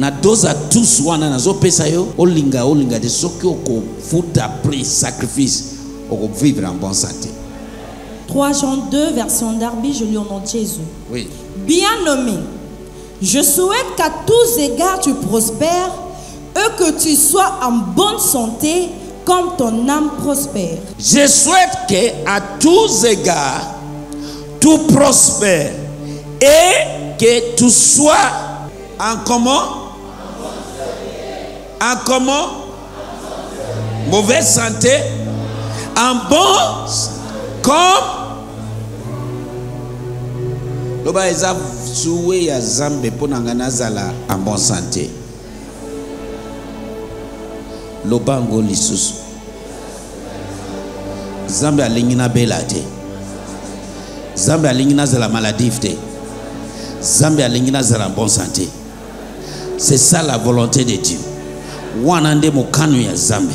na dose à tous wana nazopesa yo olinga olinga te soki okofuta prix sacrifice okovivre en bonne santé 3 Jean 2, version Darby, je lis au nom de Jésus. oui Bien-aimé, je souhaite qu'à tous égards tu prospères et que tu sois en bonne santé comme ton âme prospère. je souhaite que à tous égards tu prospères et que tu sois en comment? En comment? Mauvaise santé. En bon comme loba eza suwe ya zambe mpo na en bonne santé. Loba yango lisusu. Zambe alingi nabela te. Zambe alingi nazala nazala en bonne santé. C'est ça la volonté de dieu wana nde mokano ya zambe